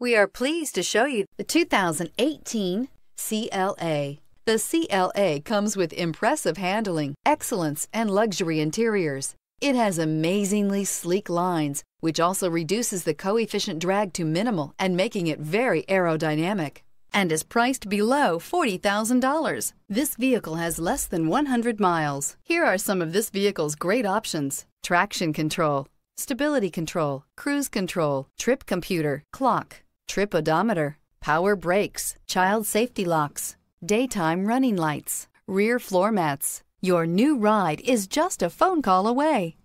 We are pleased to show you the 2018 CLA. The CLA comes with impressive handling, excellence, and luxury interiors. It has amazingly sleek lines, which also reduces the coefficient drag to minimal and making it very aerodynamic and is priced below $40,000. This vehicle has less than 100 miles. Here are some of this vehicle's great options. Traction control, stability control, cruise control, trip computer, clock, trip odometer, power brakes, child safety locks, daytime running lights, rear floor mats. Your new ride is just a phone call away.